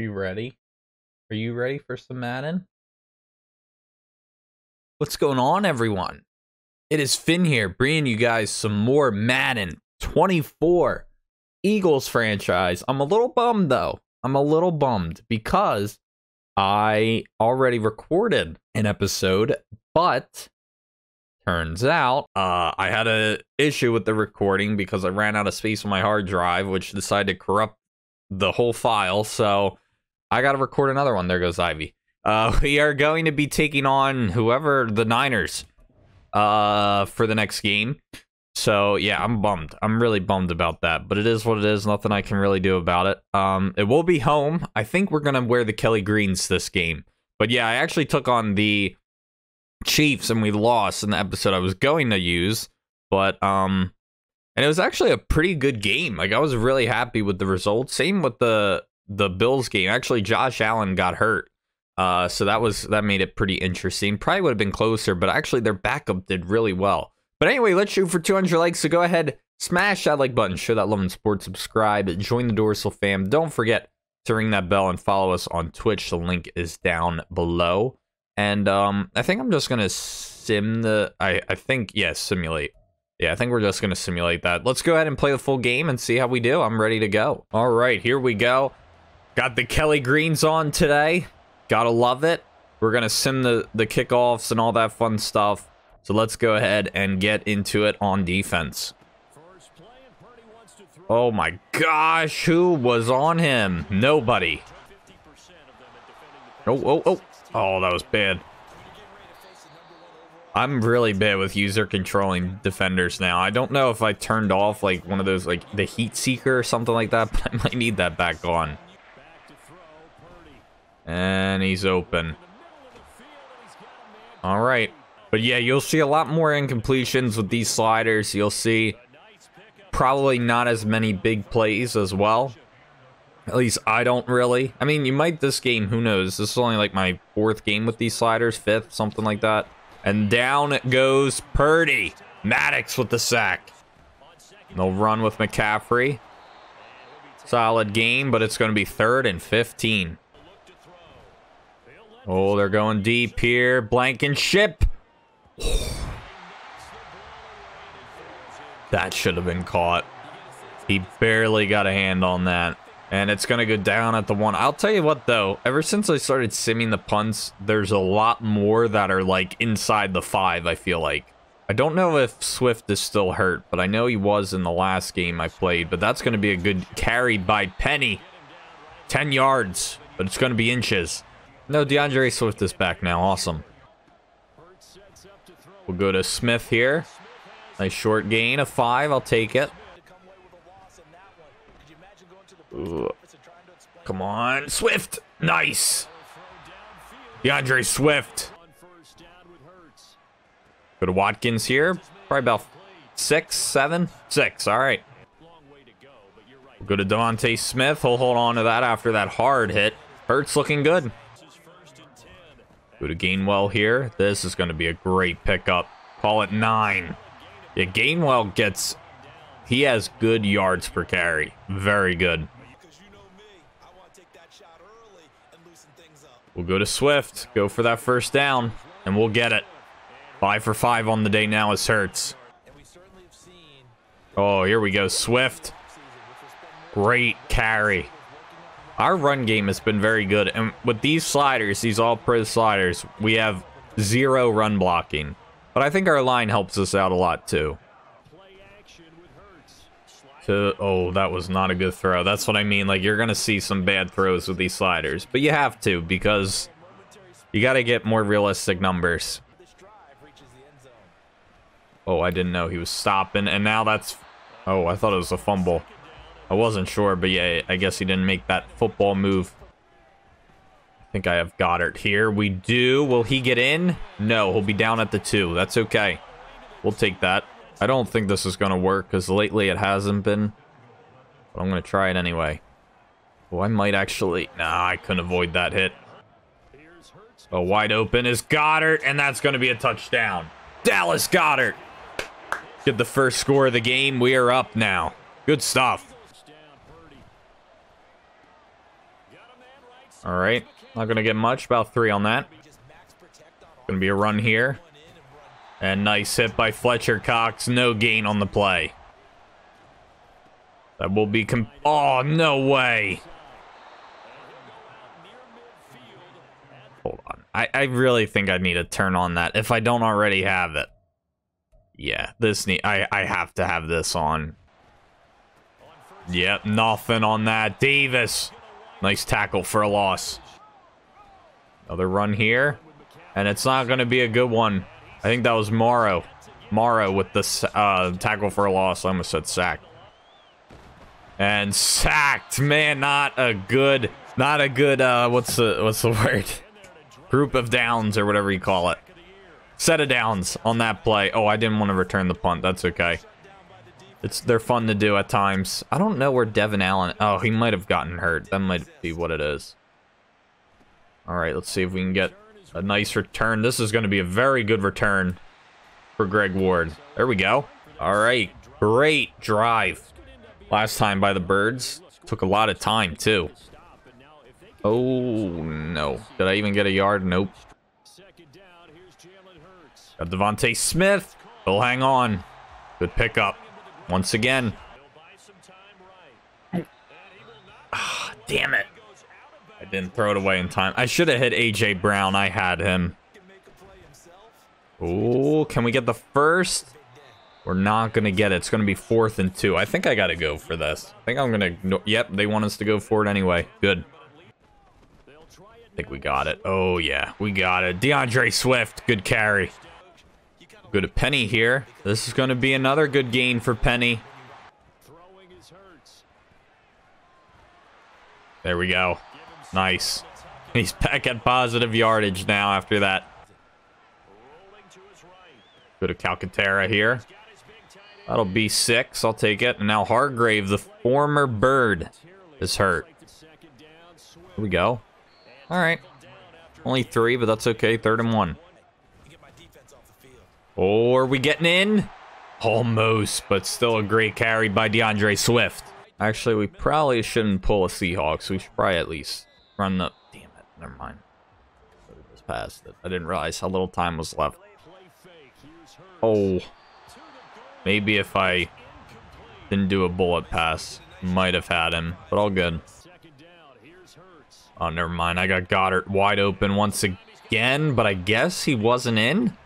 Are you ready? Are you ready for some Madden? What's going on, everyone? It is Finn here, bringing you guys some more Madden 24 Eagles franchise. I'm a little bummed, though. I'm a little bummed because I already recorded an episode, but turns out uh, I had an issue with the recording because I ran out of space on my hard drive, which decided to corrupt the whole file. So I got to record another one. There goes Ivy. Uh, we are going to be taking on whoever the Niners uh, for the next game. So yeah, I'm bummed. I'm really bummed about that, but it is what it is. Nothing I can really do about it. Um, it will be home. I think we're gonna wear the Kelly Greens this game. But yeah, I actually took on the Chiefs and we lost in the episode I was going to use. But um, and it was actually a pretty good game. Like I was really happy with the results. Same with the the Bills game. Actually, Josh Allen got hurt. Uh, so that was that made it pretty interesting. Probably would have been closer, but actually their backup did really well. But anyway, let's shoot for 200 likes. So go ahead, smash that like button, show that love and support, subscribe, join the Dorsal fam. Don't forget to ring that bell and follow us on Twitch. The link is down below. And um, I think I'm just gonna sim the. I I think yes, yeah, simulate. Yeah, I think we're just gonna simulate that. Let's go ahead and play the full game and see how we do. I'm ready to go. All right, here we go. Got the Kelly Greens on today. Gotta love it. We're gonna sim the the kickoffs and all that fun stuff. So let's go ahead and get into it on defense. Oh my gosh, who was on him? Nobody. Oh, oh, oh. Oh, that was bad. I'm really bad with user controlling defenders now. I don't know if I turned off like one of those like the heat seeker or something like that, but I might need that back on. And he's open. All right. But yeah, you'll see a lot more incompletions with these sliders. You'll see probably not as many big plays as well. At least I don't really. I mean, you might this game, who knows? This is only like my fourth game with these sliders, fifth, something like that. And down it goes Purdy. Maddox with the sack. They'll run with McCaffrey. Solid game, but it's going to be third and 15. Oh, they're going deep here. Blankenship. That should have been caught. He barely got a hand on that. And it's going to go down at the one. I'll tell you what, though. Ever since I started simming the punts, there's a lot more that are, like, inside the five, I feel like. I don't know if Swift is still hurt, but I know he was in the last game I played. But that's going to be a good carry by Penny. 10 yards, but it's going to be inches. No, DeAndre Swift is back now. Awesome. We'll go to Smith here. Nice short gain of five. I'll take it. Ooh. Come on. Swift. Nice. DeAndre Swift. Go to Watkins here. Probably about six, seven, six. All right. Go to DeVonta Smith. He'll hold on to that after that hard hit. Hurts looking good. Go to Gainwell here. This is going to be a great pickup. Call it nine. Yeah, Gainwell gets... He has good yards per carry. Very good. We'll go to Swift. Go for that first down. And we'll get it. Five for five on the day now is Hurts. Oh, here we go. Swift. Great carry. Our run game has been very good. And with these sliders, these all-pro sliders, we have zero run blocking. But I think our line helps us out a lot, too. To, oh, that was not a good throw. That's what I mean. Like, you're going to see some bad throws with these sliders. But you have to, because you got to get more realistic numbers. Oh, I didn't know he was stopping. And now that's... Oh, I thought it was a fumble. I wasn't sure, but yeah, I guess he didn't make that football move. I think I have Goedert here. We do. Will he get in? No, he'll be down at the two. That's okay. We'll take that. I don't think this is going to work because lately it hasn't been. But I'm going to try it anyway. Oh, I might actually... Nah, I couldn't avoid that hit. A wide open is Goedert, and that's going to be a touchdown. Dallas Goedert. Get the first score of the game. We are up now. Good stuff. All right. Not going to get much. About three on that. Going to be a run here. And nice hit by Fletcher Cox. No gain on the play. That will be... oh, no way. Hold on. I, I really think I need to turn on that if I don't already have it. Yeah, this need I, I have to have this on. Yep, nothing on that. Davis. Nice tackle for a loss. Another run here. And it's not going to be a good one. I think that was Morrow. Morrow with the uh, tackle for a loss. I almost said sack. And sacked. Man, not a good, not a good, uh, what's the, what's the word? Group of downs or whatever you call it. Set of downs on that play. Oh, I didn't want to return the punt. That's okay. It's They're fun to do at times. I don't know where Devin Allen... Oh, he might have gotten hurt. That might be what it is. All right, let's see if we can get a nice return. This is going to be a very good return for Greg Ward. There we go. All right, great drive. Last time by the Birds. Took a lot of time, too. Oh, no. Did I even get a yard? Nope. Got Smith. He'll hang on. Good pickup. Once again. Ah, damn it. I didn't throw it away in time. I should have hit A.J. Brown. I had him. Oh, can we get the first? We're not going to get it. It's going to be fourth and two. I think I got to go for this. I think I'm going to... Yep, they want us to go for it anyway. Good. I think we got it. Oh, yeah. We got it. DeAndre Swift. Good carry. Good to Penny here. This is going to be another good gain for Penny. There we go. Nice. He's back at positive yardage now after that. Go to Calcaterra here. That'll be six. I'll take it. And now Hargrave, the former bird, is hurt. Here we go. All right. Only three, but that's okay. Third and one. Oh, are we getting in? Almost, but still a great carry by DeAndre Swift. Actually, we probably shouldn't pull a Seahawks. We should probably at least run the... Damn it. Never mind. Just past it. I didn't realize how little time was left. Oh. Maybe if I didn't do a bullet pass, might have had him, but all good. Oh, never mind. I got Goedert wide open once again, but I guess he wasn't in?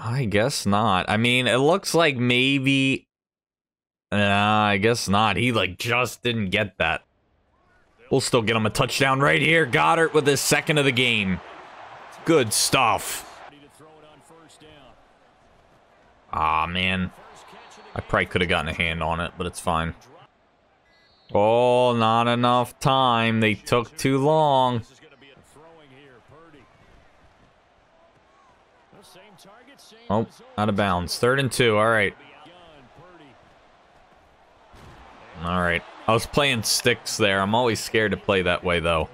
I guess not. I mean, it looks like maybe... Uh, I guess not. He, like, just didn't get that. We'll still get him a touchdown right here. Goedert with his second of the game. Good stuff. Ah, man. I probably could have gotten a hand on it, but it's fine. Oh, not enough time. They took too long. Oh, out of bounds. Third and two. All right. All right. I was playing sticks there. I'm always scared to play that way, though.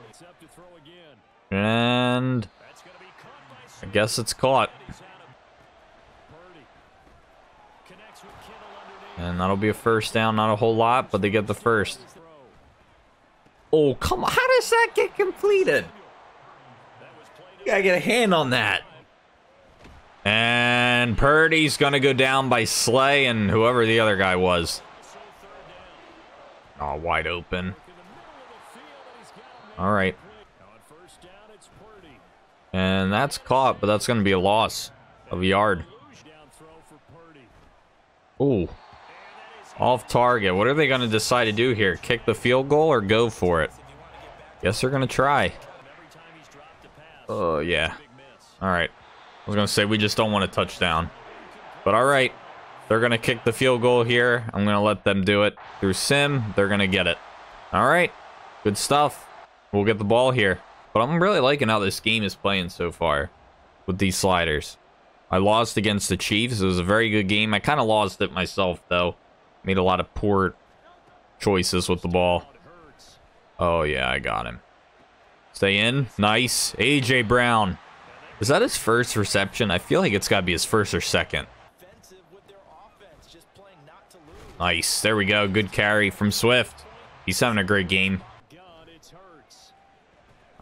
And I guess it's caught. And that'll be a first down. Not a whole lot, but they get the first. Oh, come on. How does that get completed? You gotta get a hand on that. And Purdy's going to go down by Slay and whoever the other guy was. Oh, wide open. All right. And that's caught, but that's going to be a loss of a yard. Ooh. Off target. What are they going to decide to do here? Kick the field goal or go for it? Guess they're going to try. Oh, yeah. All right. I was going to say, we just don't want a touchdown. But all right. They're going to kick the field goal here. I'm going to let them do it. Through Sim, they're going to get it. All right. Good stuff. We'll get the ball here. But I'm really liking how this game is playing so far with these sliders. I lost against the Chiefs. It was a very good game. I kind of lost it myself, though. Made a lot of poor choices with the ball. Oh, yeah, I got him. Stay in. Nice. A.J. Brown. Is that his first reception? I feel like it's got to be his first or second. Nice. There we go. Good carry from Swift. He's having a great game.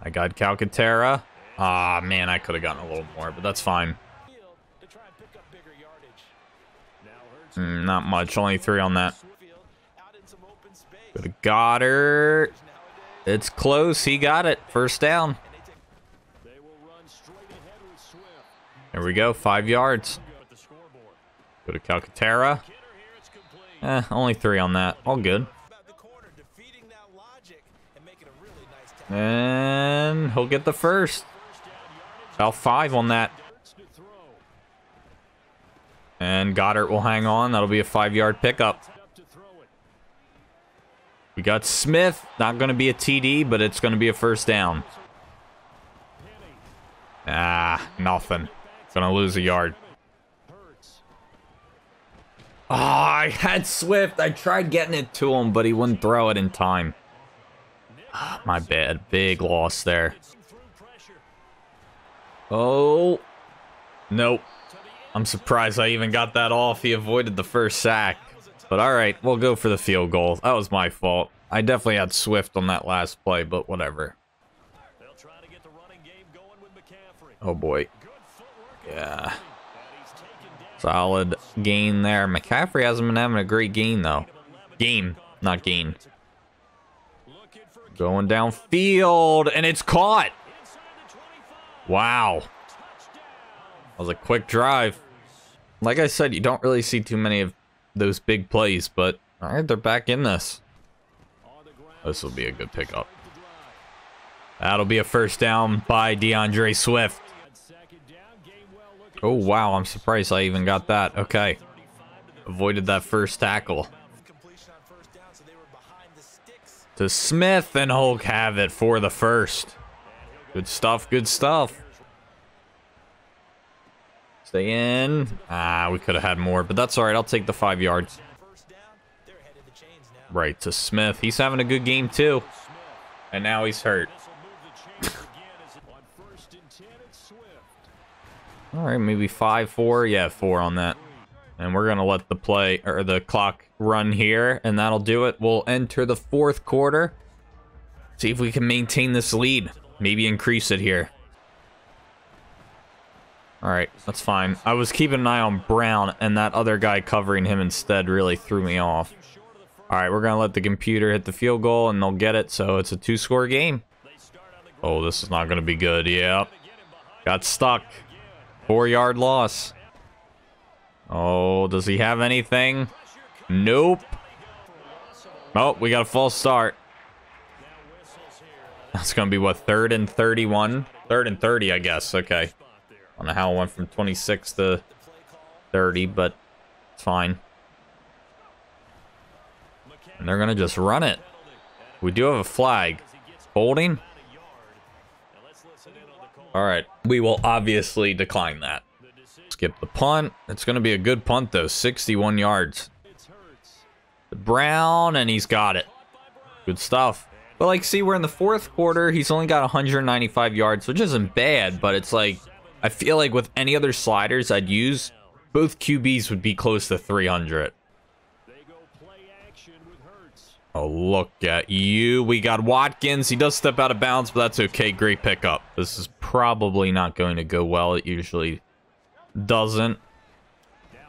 I got Calcaterra. Ah, man, I could have gotten a little more, but that's fine. Mm, not much, only three on that. Go to. It's close. He got it. First down. There we go. Five yards. Go to Calcaterra. Eh, only three on that. All good. And he'll get the first. About five on that. And Goedert will hang on. That'll be a five-yard pickup. We got Smith. Not going to be a TD, but it's going to be a first down. Ah, nothing. To lose a yard. Oh, I had Swift. I tried getting it to him, but he wouldn't throw it in time. Oh, my bad. Big loss there. Oh. Nope. I'm surprised I even got that off. He avoided the first sack. But all right, we'll go for the field goal. That was my fault. I definitely had Swift on that last play, but whatever. Oh boy. Yeah. Solid gain there. McCaffrey hasn't been having a great game, though. Game, not gain. Going downfield, and it's caught. Wow. That was a quick drive. Like I said, you don't really see too many of those big plays, but all right, they're back in this. This will be a good pickup. That'll be a first down by DeAndre Swift. Oh, wow. I'm surprised I even got that. Okay. Avoided that first tackle. To Smith, and Hulk have it for the first. Good stuff, good stuff. Stay in. Ah, we could have had more, but that's all right. I'll take the five yards. Right to Smith. He's having a good game, too. And now he's hurt. All right, maybe five, four. Yeah, four on that. And we're gonna let the play or the clock run here, and that'll do it. We'll enter the fourth quarter. See if we can maintain this lead. Maybe increase it here. All right, that's fine. I was keeping an eye on Brown, and that other guy covering him instead really threw me off. All right, we're gonna let the computer hit the field goal, and they'll get it. So it's a two-score game. Oh, this is not gonna be good. Yep, got stuck. Four yard loss. Oh, does he have anything? Nope. Oh, we got a false start. That's going to be, what, third and 31? Third and 30, I guess. Okay. I don't know how it went from 26 to 30, but it's fine. And they're going to just run it. We do have a flag. Holding? All right. We will obviously decline that. Skip the punt. It's going to be a good punt, though. 61 yards. Brown, and he's got it. Good stuff. But, like, see, we're in the fourth quarter. He's only got 195 yards, which isn't bad, but it's like, I feel like with any other sliders I'd use, both QBs would be close to 300. Oh, look at you. We got Watkins. He does step out of bounds, but that's okay. Great pickup. This is probably not going to go well. It usually doesn't.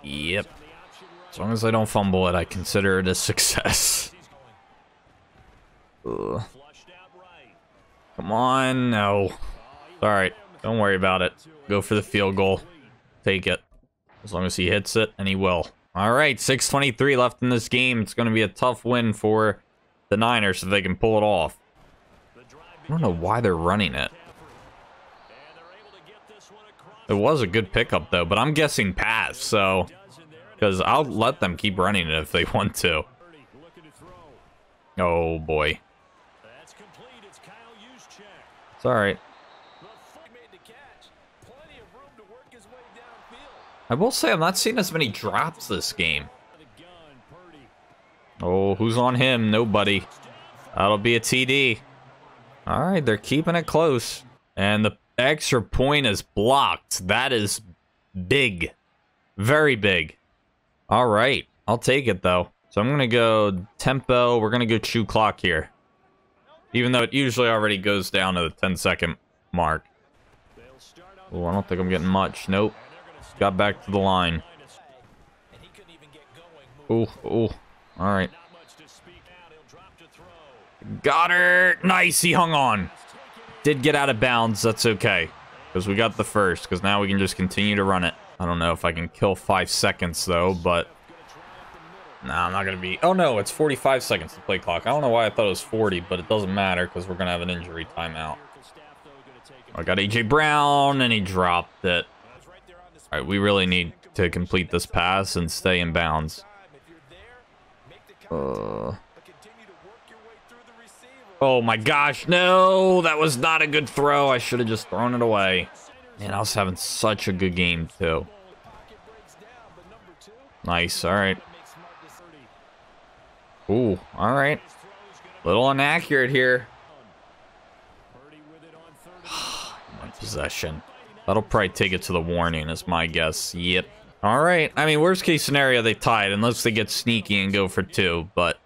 Yep. As long as I don't fumble it, I consider it a success. Ugh. Come on. No. All right. Don't worry about it. Go for the field goal. Take it. As long as he hits it, and he will. All right, 623 left in this game. It's going to be a tough win for the Niners if they can pull it off. I don't know why they're running it. It was a good pickup, though, but I'm guessing pass, so... Because I'll let them keep running it if they want to. Oh, boy. It's all right. I will say I'm not seeing as many drops this game. Oh, who's on him? Nobody. That'll be a TD. All right, they're keeping it close. And the extra point is blocked. That is big. Very big. All right. I'll take it, though. So I'm going to go tempo. We're going to go chew clock here. Even though it usually already goes down to the 10 second mark. Oh, I don't think I'm getting much. Nope. Got back to the line. Oh, oh. All right. Got her. Nice. He hung on. Did get out of bounds. That's okay. Because we got the first. Because now we can just continue to run it. I don't know if I can kill five seconds, though, but... Nah, I'm not going to be... Oh, no, it's 45 seconds to play clock. I don't know why I thought it was 40, but it doesn't matter because we're going to have an injury timeout. I got A.J. Brown, and he dropped it. All right, we really need to complete this pass and stay in bounds. Uh... Oh my gosh, no! That was not a good throw. I should have just thrown it away. Man, I was having such a good game, too. Nice, alright. Ooh, alright. Little inaccurate here. my possession. That'll probably take it to the warning, is my guess. Yep. Alright, I mean, worst case scenario, they tied, unless they get sneaky and go for two, but...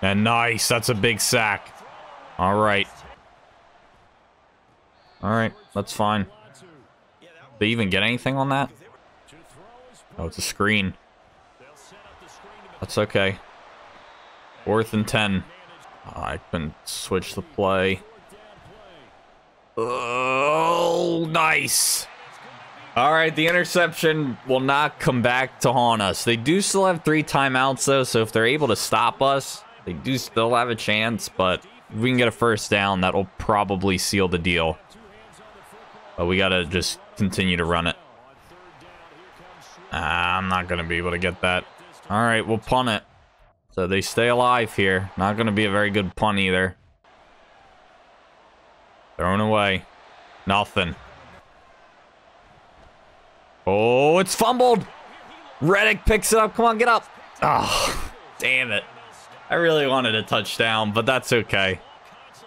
And nice, that's a big sack. Alright. Alright, that's fine. They even get anything on that? Oh, it's a screen. That's okay. Fourth and ten. Oh, I couldn't switch the play. Oh, nice. All right, the interception will not come back to haunt us. They do still have three timeouts, though, so if they're able to stop us, they do still have a chance, but we can get a first down, that'll probably seal the deal. But we got to just continue to run it. Ah, I'm not going to be able to get that. All right, we'll punt it. So they stay alive here. Not going to be a very good punt either. Thrown away. Nothing. Oh, it's fumbled. Reddick picks it up. Come on, get up. Oh, damn it. I really wanted a touchdown, but that's okay.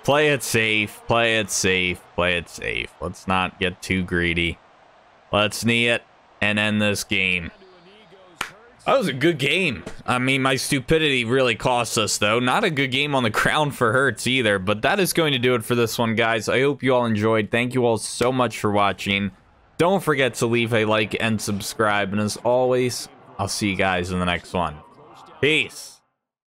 Play it safe. Play it safe. Play it safe. Let's not get too greedy. Let's knee it and end this game. That was a good game. I mean, my stupidity really cost us, though. Not a good game on the ground for Hurts either, but that is going to do it for this one, guys. I hope you all enjoyed. Thank you all so much for watching. Don't forget to leave a like and subscribe, and as always, I'll see you guys in the next one. Peace.